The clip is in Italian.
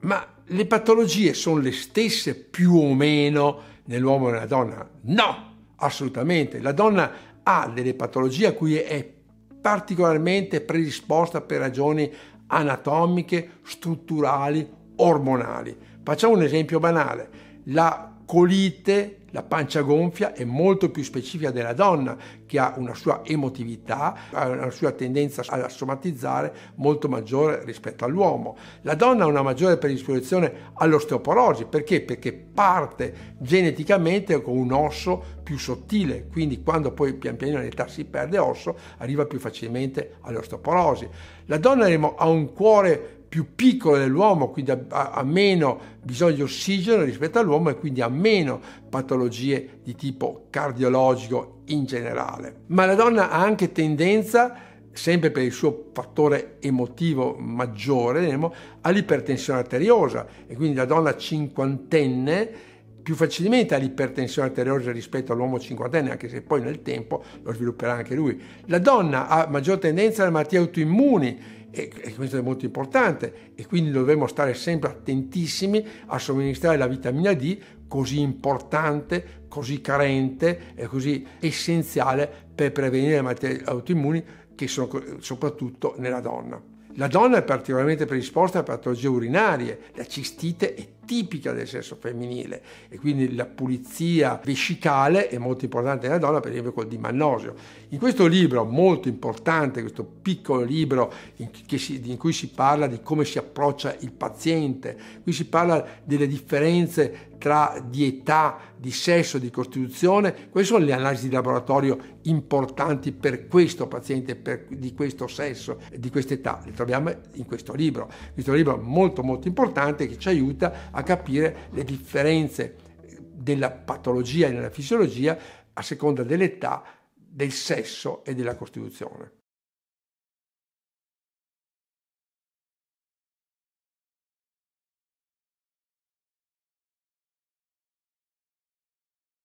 Ma le patologie sono le stesse più o meno nell'uomo e nella donna? No, assolutamente. La donna ha delle patologie a cui è particolarmente predisposta per ragioni anatomiche, strutturali, ormonali. Facciamo un esempio banale. La colite la pancia gonfia è molto più specifica della donna che ha una sua emotività, ha una sua tendenza a somatizzare molto maggiore rispetto all'uomo. La donna ha una maggiore predisposizione all'osteoporosi, perché? Perché parte geneticamente con un osso più sottile, quindi quando poi pian piano nell'età si perde osso, arriva più facilmente all'osteoporosi. La donna ha un cuore più piccolo dell'uomo, quindi ha, ha, meno bisogno di ossigeno rispetto all'uomo e quindi ha meno patologie di tipo cardiologico in generale. Ma la donna ha anche tendenza, sempre per il suo fattore emotivo maggiore, all'ipertensione arteriosa e quindi la donna cinquantenne più facilmente ha l'ipertensione arteriosa rispetto all'uomo cinquantenne, anche se poi nel tempo lo svilupperà anche lui. La donna ha maggior tendenza alle malattie autoimmuni e, e, questo è molto importante e quindi dovremo stare sempre attentissimi a somministrare la vitamina D così importante, così carente e così essenziale per prevenire le malattie autoimmuni che sono soprattutto nella donna. La donna è particolarmente predisposta a patologie urinarie, la cistite è tipica del sesso femminile e quindi la pulizia vescicale è molto importante nella donna, per esempio col dimannosio. In questo libro molto importante, questo piccolo libro in, si, in cui si parla di come si approccia il paziente, qui si parla delle differenze tra di età, di sesso, di costituzione, queste sono le analisi di laboratorio importanti per questo paziente per, di questo sesso di questa età. Le troviamo in questo libro. Questo libro molto molto importante che ci aiuta a a capire le differenze della patologia e nella fisiologia a seconda dell'età, del sesso e della costituzione.